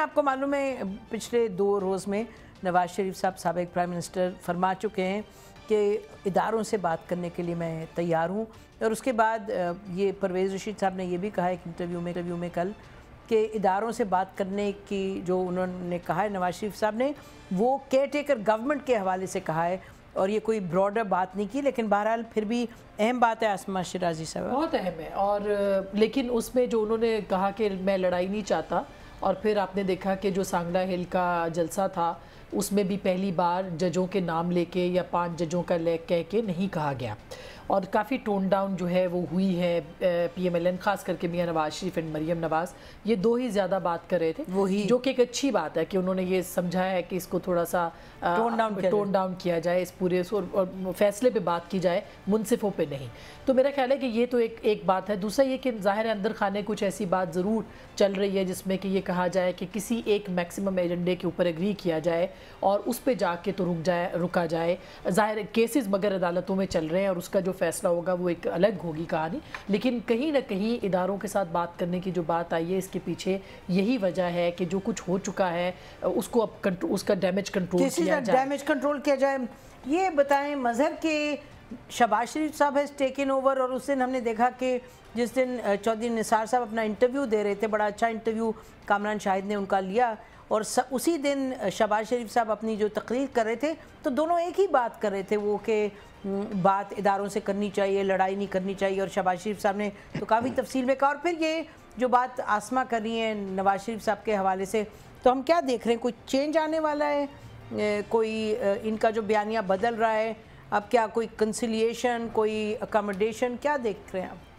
آپ کو معلوم ہے، پچھلے دو روز میں نواز شریف صاحب، سابق پرائم منسٹر فرما چکے ہیں کہ اداروں سے بات کرنے کے لیے میں تیار ہوں۔ اور اس کے بعد یہ پرویز رشید صاحب نے یہ بھی کہا ایک انٹرویو میں انٹرویو میں کل کہ اداروں سے بات کرنے کی جو انہوں نے کہا ہے، نواز شریف صاحب نے، وہ کیئر ٹیکر گورنمنٹ کے حوالے سے کہا ہے۔ اور یہ کوئی براڈر بات نہیں کی، لیکن بہرحال پھر بھی اہم بات ہے آسما شرازی جی صاحب۔ بہت اہم ہے۔ اور لیکن اس میں جو انہوں نے کہا کہ میں لڑائی نہیں چاہتا اور پھر آپ نے دیکھا کہ جو سانگلا ہل کا جلسہ تھا، اس میں بھی پہلی بار ججوں کے نام لے کے یا پانچ ججوں کا لے کہہ کے نہیں کہا گیا۔ اور کافی ٹون ڈاؤن جو ہے وہ ہوئی ہے پی ایم ایل این خاص کر کے میاں نواز شریف اینڈ مریم نواز۔ یہ دو ہی زیادہ بات کر رہے تھے وہی۔ جو کہ ایک اچھی بات ہے کہ انہوں نے یہ سمجھایا ہے کہ اس کو تھوڑا سا ٹون ڈاؤن کیا جائے اس پورے فیصلے پہ بات کی جائے منصفوں پہ نہیں۔ تو میرا خیال ہے کہ یہ تو ایک ایک بات ہے۔ دوسرا یہ کہ ظاہر اندر خانے کچھ ایسی بات ضرور چل رہی ہے جس میں کہ یہ کہا جائے کہ کسی ایک میکسیمم ایجنڈے کے اوپر اگری کیا جائے اور اس پہ جا کے تو رک جائے رکا جائے۔ ظاہر کیسز مگر عدالتوں میں چل رہے ہیں اور اس کا جو فیصلہ ہوگا وہ ایک الگ ہوگی کہانی۔ لیکن کہیں نہ کہیں اداروں کے ساتھ بات کرنے کی جو بات آئی ہے اس کے پیچھے یہی وجہ ہے کہ جو کچھ ہو چکا ہے اس کو اب اس کا ڈیمیج کنٹرول کیا جائے۔ ڈیمیج کنٹرول کیا جائے۔ یہ بتائیں مظہر کے شباز شریف صاحب ہے ٹیکن اوور اور اس دن ہم نے دیکھا کہ جس دن چودھری نثار صاحب اپنا انٹرویو دے رہے تھے بڑا اچھا انٹرویو کامران شاہد نے ان کا لیا۔ اور اسی دن شباز شریف صاحب اپنی جو تقریر کر رہے تھے، تو دونوں ایک ہی بات کر رہے تھے، وہ کہ بات اداروں سے کرنی چاہیے، لڑائی نہیں کرنی چاہیے، اور شباز شریف صاحب نے تو کافی تفصیل میں کہا، اور پھر یہ جو بات آسما کر رہی ہیں نواز شریف صاحب کے حوالے سے، تو ہم کیا دیکھ رہے ہیں؟ کوئی چینج آنے والا ہے؟ کوئی ان کا جو بیانیہ بدل رہا ہے، اب کیا کوئی کنسیلیشن کوئی اکامڈیشن کیا دیکھ رہے ہیں آپ؟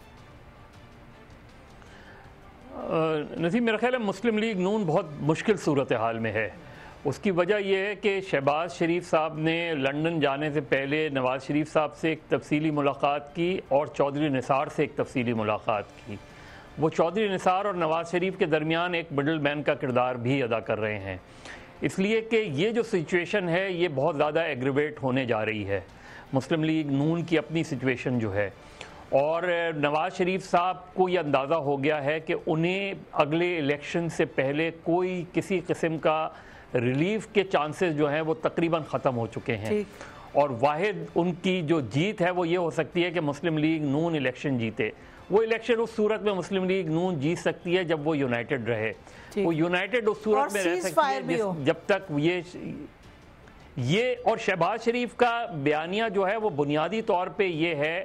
نظیم میرا خیال ہے مسلم لیگ نون بہت مشکل صورتحال میں ہے۔ اس کی وجہ یہ ہے کہ شہباز شریف صاحب نے لنڈن جانے سے پہلے نواز شریف صاحب سے ایک تفصیلی ملاقات کی اور چودھری نثار سے ایک تفصیلی ملاقات کی۔ وہ چودھری نثار اور نواز شریف کے درمیان ایک مڈل مین کا کردار بھی ادا کر رہے ہیں۔ اس لیے کہ یہ جو سچویشن ہے، یہ بہت زیادہ ایگریویٹ ہونے جا رہی ہے۔ مسلم لیگ نون کی اپنی سچویشن جو ہے۔ اور نواز شریف صاحب کو یہ اندازہ ہو گیا ہے کہ انہیں اگلے الیکشن سے پہلے کوئی کسی قسم کا ریلیف کے چانسز جو ہیں وہ تقریباً ختم ہو چکے ہیں۔ اور واحد ان کی جو جیت ہے وہ یہ ہو سکتی ہے کہ مسلم لیگ نون الیکشن جیتے۔ وہ الیکشن اس صورت میں مسلم لیگ نون جیت سکتی ہے جب وہ یونائٹڈ رہے۔ وہ یونائٹڈ اس صورت میں رہ سکتی ہے جب تک یہ یہ اور شہباز شریف کا بیانیہ جو ہے وہ بنیادی طور پہ یہ ہے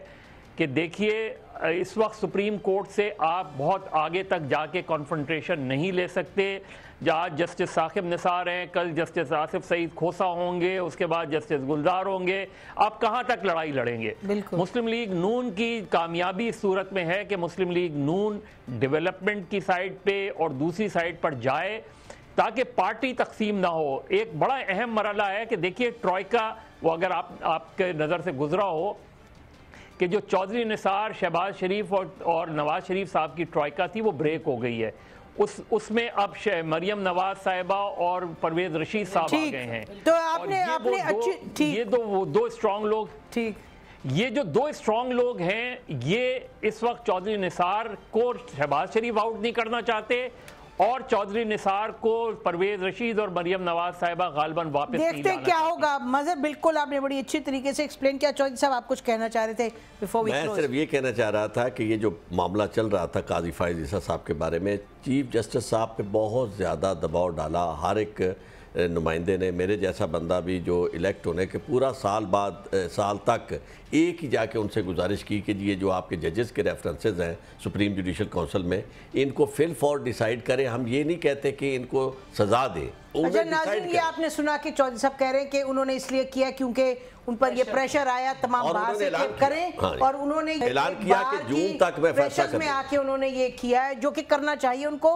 کہ دیکھیے اس وقت سپریم کورٹ سے آپ بہت آگے تک جا کے کانفرنٹریشن نہیں لے سکتے۔ جہاں جسٹس ثاقب نثار ہیں کل جسٹس آصف سعید کھوسا ہوں گے اس کے بعد جسٹس گلدار ہوں گے۔ آپ کہاں تک لڑائی لڑیں گے؟ مسلم لیگ نون کی کامیابی اس صورت میں ہے کہ مسلم لیگ نون ڈیولپمنٹ کی سائٹ پہ اور دوسری سائٹ پر جائے تاکہ پارٹی تقسیم نہ ہو۔ ایک بڑا اہم مرحلہ ہے کہ دیکھیے ٹرائکا وہ اگر آپ آپ کے نظر سے گزرا ہو کہ جو چودھری نثار شہباز شریف اور نواز شریف صاحب کی ٹرائکا تھی وہ بریک ہو گئی ہے۔ اس اس میں اب مریم نواز صاحبہ اور پرویز رشید صاحب آ گئے ہیں۔ تو آپ نے یہ دو دو اسٹرانگ لوگ۔ ٹھیک۔ یہ جو دو اسٹرانگ لوگ ہیں یہ اس وقت چودھری نثار کو شہباز شریف آؤٹ نہیں کرنا چاہتے۔ اور چودھری نثار کو پرویز رشید اور مریم نواز صاحبہ غالباً واپس نہیں دیکھتے کیا ہوگا؟ مذہب بالکل آپ نے بڑی اچھی طریقے سے ایکسپلین کیا۔ چودھری صاحب آپ کچھ کہنا چاہ رہے تھے میں صرف یہ کہنا چاہ رہا تھا کہ یہ جو معاملہ چل رہا تھا قاضی فائز عیسیٰ صاحب کے بارے میں چیف جسٹس صاحب پہ بہت زیادہ دباؤ ڈالا۔ ہر ایک نمائندے نے میرے جیسا بندہ بھی جو الیکٹ ہونے کے پورا سال بعد سال تک ایک ہی جا کے ان سے گزارش کی کہ یہ جو آپ کے ججز کے ریفرنسز ہیں سپریم جوڈیشل کونسل میں ان کو فل فور ڈیسائیڈ کریں۔ ہم یہ نہیں کہتے کہ ان کو سزا دیں۔ اچھا ناظرین یہ آپ نے سنا کہ چودھری صاحب کہہ رہے ہیں کہ انہوں نے اس لیے کیا کیونکہ ان پر یہ پریشر آیا تمام باہر سے کریں۔ ہاں جی۔ اور انہوں نے اعلان کیا کہ جون تک میں فیصلہ میں آ کے انہوں نے یہ کیا ہے جو کہ کرنا چاہیے ان کو۔